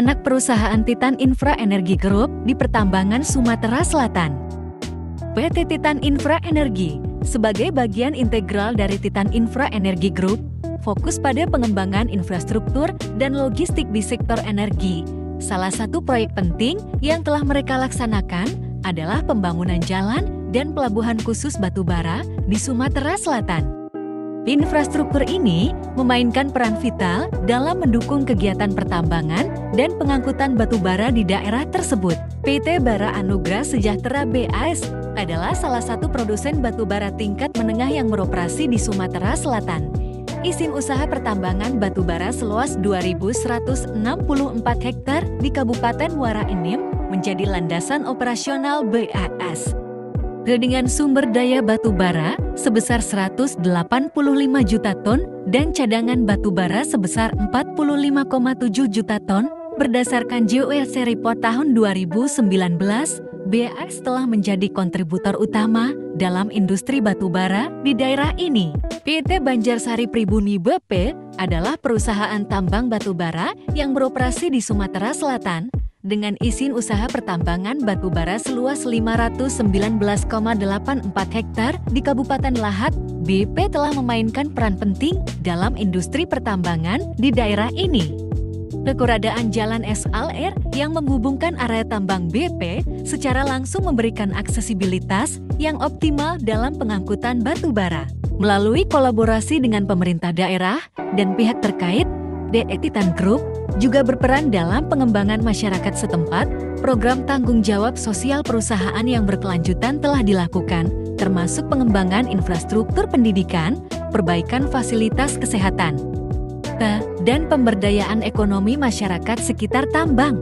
anak perusahaan Titan Infra Energy Group di pertambangan Sumatera Selatan. PT Titan Infra Energy, sebagai bagian integral dari Titan Infra Energy Group, fokus pada pengembangan infrastruktur dan logistik di sektor energi. Salah satu proyek penting yang telah mereka laksanakan adalah pembangunan jalan dan pelabuhan khusus batubara di Sumatera Selatan. Infrastruktur ini memainkan peran vital dalam mendukung kegiatan pertambangan dan pengangkutan batubara di daerah tersebut. PT Bara Anugrah Sejahtera BAS adalah salah satu produsen batubara tingkat menengah yang beroperasi di Sumatera Selatan. Izin usaha pertambangan batubara seluas 2.164 hektar di Kabupaten Muara Enim menjadi landasan operasional BAS. Dengan sumber daya batubara sebesar 185 juta ton dan cadangan batubara sebesar 45,7 juta ton, berdasarkan GOLC Report tahun 2019, BAS telah menjadi kontributor utama dalam industri batubara di daerah ini. PT Banjarsari Pribumi BP adalah perusahaan tambang batubara yang beroperasi di Sumatera Selatan dengan izin usaha pertambangan batubara seluas 519,84 hektar di Kabupaten Lahat, BP telah memainkan peran penting dalam industri pertambangan di daerah ini. Kekuradaan jalan SLR yang menghubungkan area tambang BP secara langsung memberikan aksesibilitas yang optimal dalam pengangkutan batubara. Melalui kolaborasi dengan pemerintah daerah dan pihak terkait, DE Titan Group juga berperan dalam pengembangan masyarakat setempat, program tanggung jawab sosial perusahaan yang berkelanjutan telah dilakukan, termasuk pengembangan infrastruktur pendidikan, perbaikan fasilitas kesehatan, dan pemberdayaan ekonomi masyarakat sekitar tambang.